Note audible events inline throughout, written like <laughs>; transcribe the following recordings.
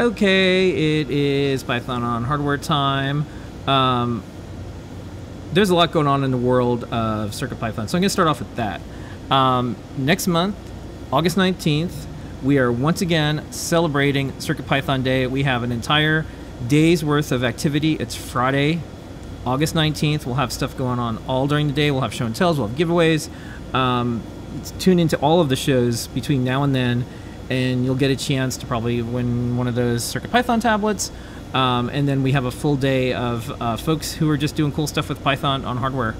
Okay, it is Python on hardware time. Um, there's a lot going on in the world of CircuitPython, so I'm going to start off with that. Um, next month, August 19th, we are once again celebrating CircuitPython Day. We have an entire day's worth of activity. It's Friday, August 19th. We'll have stuff going on all during the day. We'll have show and tells, we'll have giveaways. Um, tune into all of the shows between now and then, and you'll get a chance to probably win one of those CircuitPython tablets. Um, and then we have a full day of uh, folks who are just doing cool stuff with Python on hardware.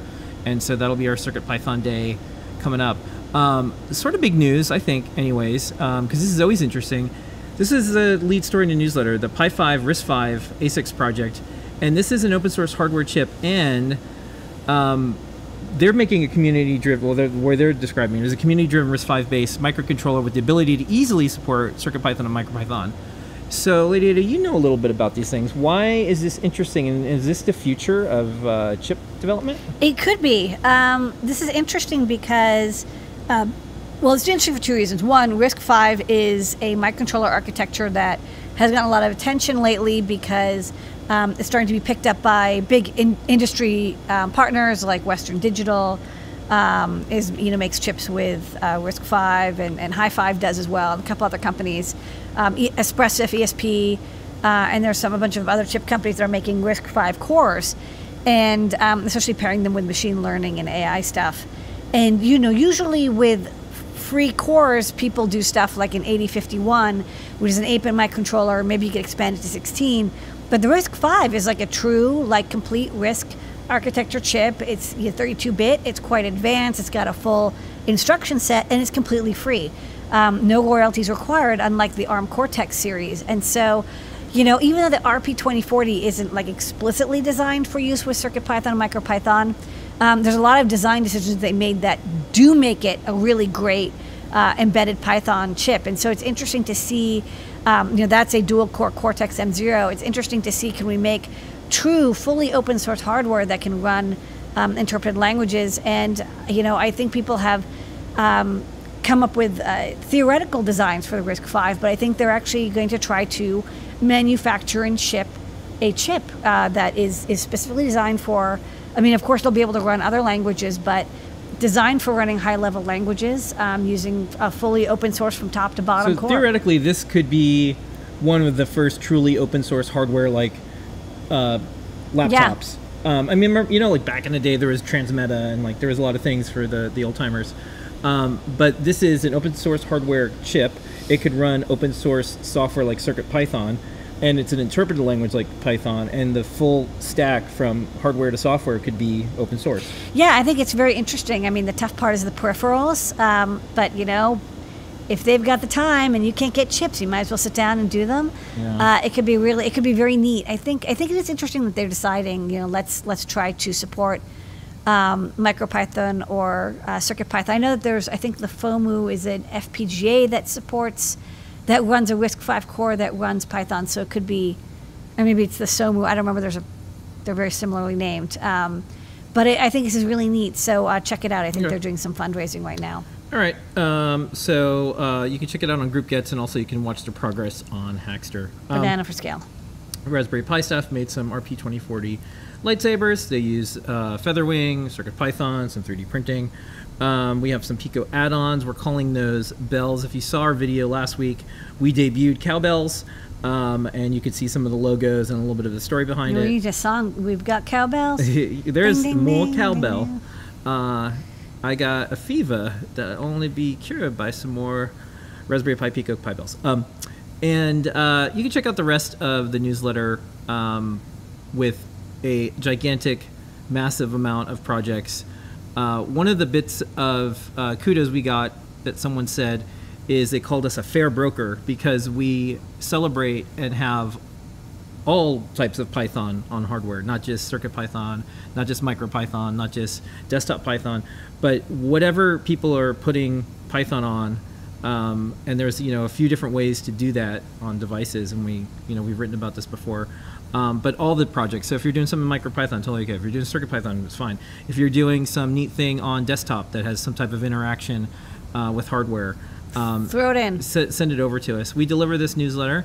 And so that'll be our CircuitPython day coming up. Um, sort of big news, I think, anyways, because um, this is always interesting. This is the lead story in the newsletter, the Pi 5 RISC-V ASICs project. And this is an open source hardware chip, and um, they're making a community driven, well, they're, where they're describing it as a community driven RISC-V based microcontroller with the ability to easily support CircuitPython and MicroPython. So, Ada, you know a little bit about these things. Why is this interesting, and is this the future of uh, chip development? It could be. Um, this is interesting because, uh, well, it's interesting for two reasons. One, RISC-V is a microcontroller architecture that has gotten a lot of attention lately because um, it's starting to be picked up by big in industry um, partners like Western Digital. Um, is you know makes chips with uh, RISC-V and, and SiFive does as well, and a couple other companies um, Espressif, ESP, uh, and there's some a bunch of other chip companies that are making RISC-V cores, and um, especially pairing them with machine learning and AI stuff. And you know, usually with free cores, people do stuff like an 8051, which is an 8-bit microcontroller. Maybe you can expand it to 16. But the RISC-V is like a true, like complete RISC architecture chip. It's 32-bit. It's quite advanced. It's got a full instruction set, and it's completely free. Um, no royalties required, unlike the ARM Cortex series. And so, you know, even though the RP2040 isn't like explicitly designed for use with CircuitPython and MicroPython, um, there's a lot of design decisions they made that do make it a really great uh, embedded Python chip. And so it's interesting to see, um, you know, that's a dual core Cortex M0. It's interesting to see can we make true, fully open source hardware that can run um, interpreted languages. And, you know, I think people have um, come up with uh, theoretical designs for the RISC-V, but I think they're actually going to try to manufacture and ship a chip uh, that is, is specifically designed for, I mean, of course, they'll be able to run other languages, but designed for running high level languages um, using a fully open source from top to bottom so core. theoretically, this could be one of the first truly open source hardware like uh, laptops. Yeah. Um, I mean, you know, like back in the day, there was Transmeta and like there was a lot of things for the the old timers. Um, but this is an open source hardware chip. It could run open source software like CircuitPython, and it's an interpreted language like Python, and the full stack from hardware to software could be open source. Yeah, I think it's very interesting. I mean, the tough part is the peripherals, um, but you know, if they've got the time and you can't get chips, you might as well sit down and do them. Yeah. Uh, it could be really, it could be very neat. I think, I think it is interesting that they're deciding, you know, let's let's try to support um, MicroPython or uh, CircuitPython. I know that there's, I think the FOMU is an FPGA that supports, that runs a RISC-V core that runs Python. So it could be, or maybe it's the SOMU. I don't remember. There's a, they're very similarly named. Um, but it, I think this is really neat. So uh, check it out. I think they're doing some fundraising right now. All right. Um, so uh, you can check it out on GroupGets, and also you can watch the progress on Hackster. Um, Banana for scale. Raspberry Pi staff made some RP2040 lightsabers. They use uh, Featherwing, CircuitPython, some 3D printing. Um, we have some Pico add-ons. We're calling those bells. If you saw our video last week, we debuted cowbells, um, and you could see some of the logos and a little bit of the story behind we it. We need a song. We've got cowbells. <laughs> There's ding, ding, more ding, cowbell. Uh, I got a fever that only be cured by some more Raspberry Pi Pico Pi bells. Um, and uh, you can check out the rest of the newsletter um, with a gigantic, massive amount of projects. Uh, one of the bits of uh, kudos we got that someone said is they called us a fair broker because we celebrate and have all types of Python on hardware, not just Circuit Python, not just MicroPython, not just desktop Python, but whatever people are putting Python on. Um, and there's you know a few different ways to do that on devices, and we you know we've written about this before. Um, but all the projects. So if you're doing something in MicroPython, totally okay. If you're doing CircuitPython, it's fine. If you're doing some neat thing on desktop that has some type of interaction uh, with hardware, um, throw it in. S- send it over to us. We deliver this newsletter.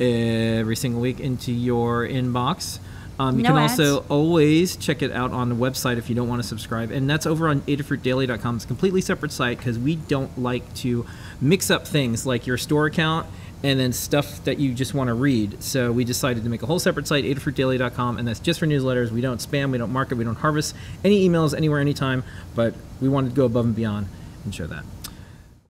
every single week into your inbox. Um, you No can ads. also always check it out on the website if you don't want to subscribe, and that's over on adafruitdaily.com. It's a completely separate site because we don't like to mix up things like your store account and then stuff that you just want to read. So we decided to make a whole separate site, adafruitdaily.com, and that's just for newsletters. We don't spam, we don't market, we don't harvest any emails anywhere, anytime, but we wanted to go above and beyond and show that.